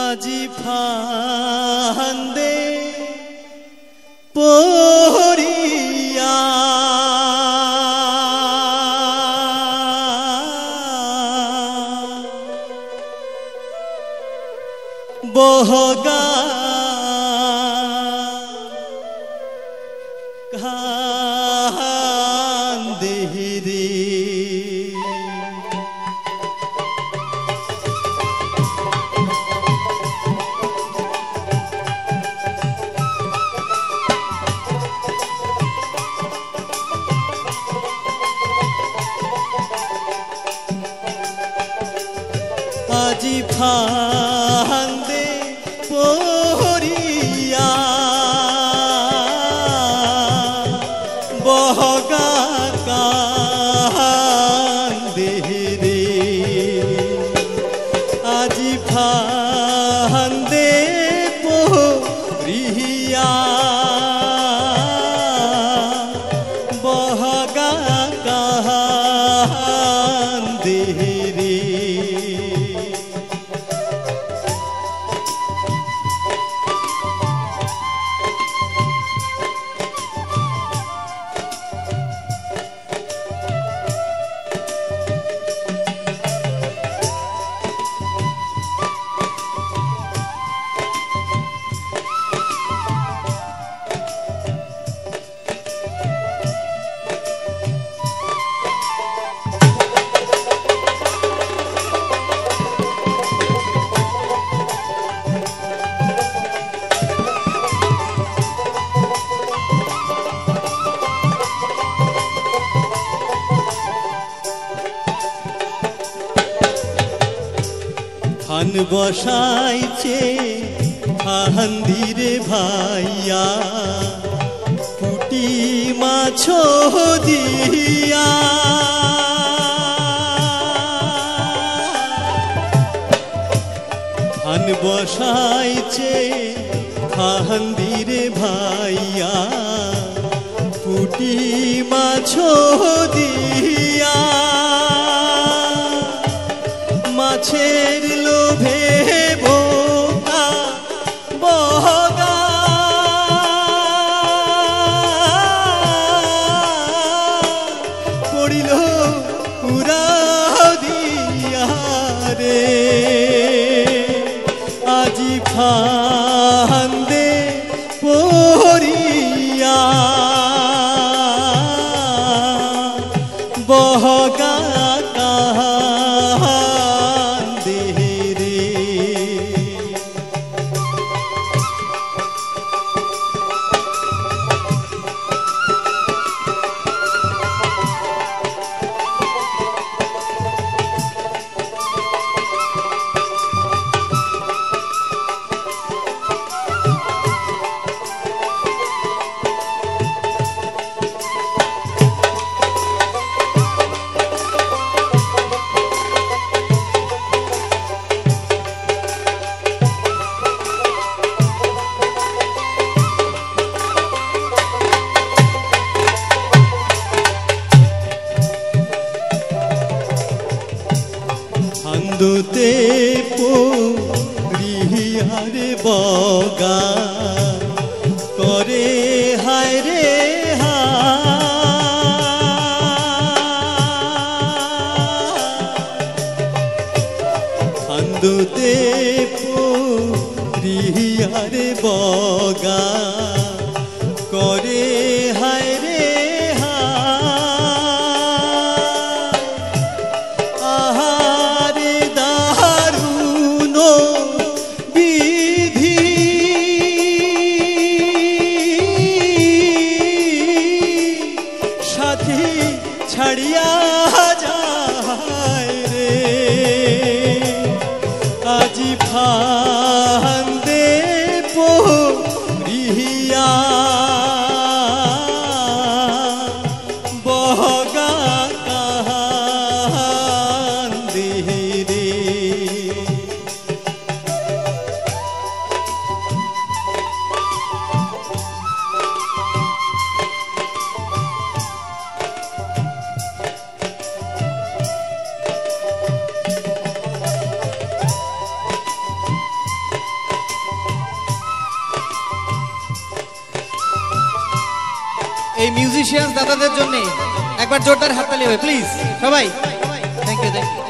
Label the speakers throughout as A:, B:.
A: আজি ফান্দে পরিয়া होगा। देहरी फांद priya বসাইছে। হান্দিরে ভাইয়া পুটি মাছ দিয়া। ধান বসাইছে হান্দিরে ভাইয়া পুটি মাছ দিয়া। जी खान বগা আজি ফান্দে
B: দাদাদের জন্য একবার জোরদার হাততালি হবে প্লিজ সবাই থ্যাংক ইউ থ্যাংক ইউ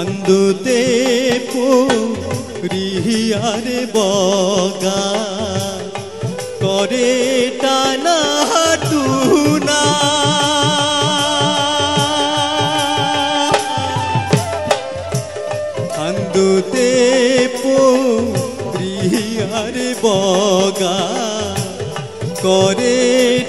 A: আন্দুতে রিহিয়ারে বগা। করে টানা টুনা আন্দুতে রিহিয়ারে বগা। করে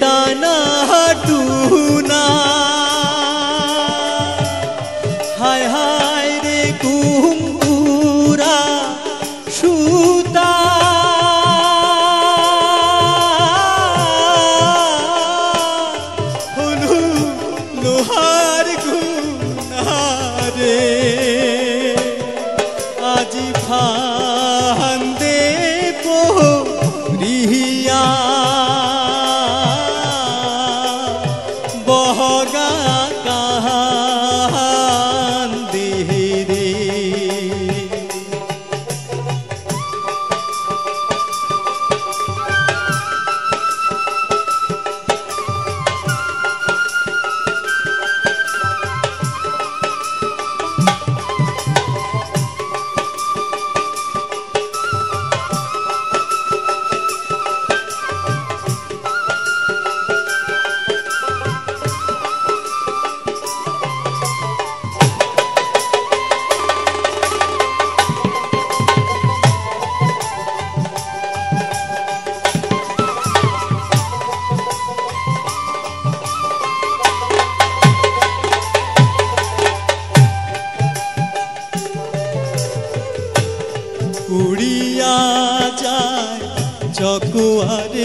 A: টানা টুনা 누하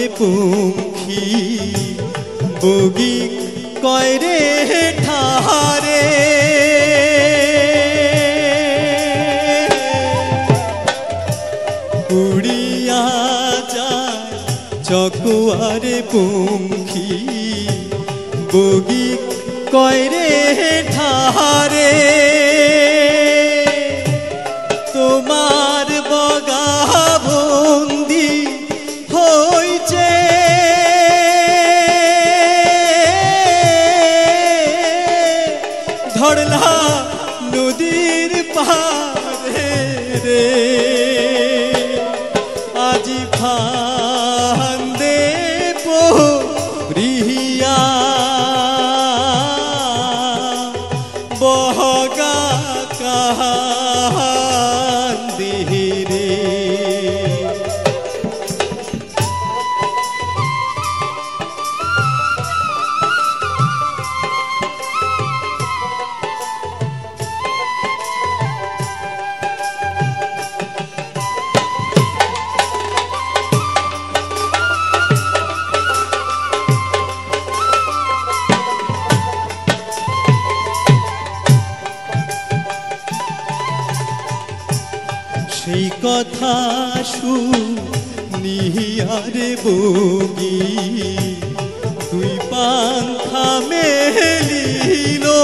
A: কয় পুখি। বগি কয় রে ঠারে চকুয়ারে পুখি। বগি কয় রে होगा कहा? থাসু নিহিয়ারে বগি। তুই পান্থা মেলিলো